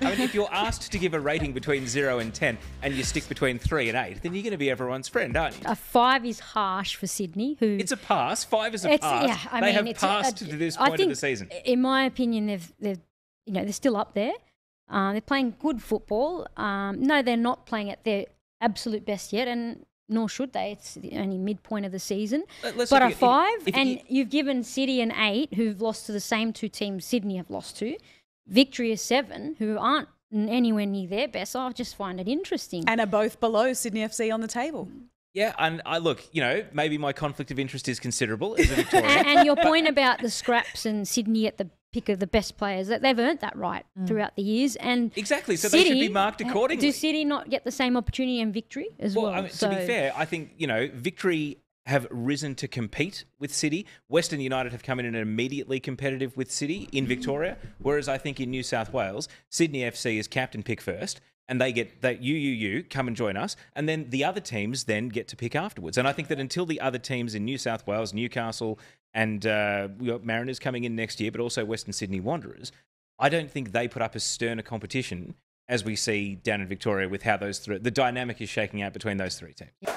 I mean, if you're asked to give a rating between zero and ten, and you stick between three and eight, then you're going to be everyone's friend, aren't you? A five is harsh for Sydney, who It's a pass. Five is a pass. yeah, I they mean, have it's a- passed a- to this I point think, of the season. In my opinion, they've they've you know they're still up there. Uh, they're playing good football. Um, no, they're not playing at their absolute best yet, and nor should they. It's the only midpoint of the season. Let- let's but a at- if- five, if and you- you've given City an eight, who've lost to the same two teams Sydney have lost to. Victory is seven, who aren't anywhere near their best. I just find it interesting. And are both below Sydney FC on the table. Yeah, and I look, you know, maybe my conflict of interest is considerable as a Victorian. and, and your point about the scraps and Sydney at the pick of the best players, that they've earned that right mm. throughout the years. And Exactly, so they should be marked uh, accordingly. Do City not get the same opportunity and victory as well? Well, I mean, so, to be fair, I think you know Victory have risen to compete with City. Western United have come in and immediately competitive with City in Victoria, whereas I think in New South Wales, Sydney FC is captain pick first. And they get that you, you, you come and join us, and then the other teams then get to pick afterwards. And I think that until the other teams in New South Wales, Newcastle, and uh, we got Mariners coming in next year, but also Western Sydney Wanderers, I don't think they put up as stern a competition as we see down in Victoria with how those three, the dynamic is shaking out between those three teams.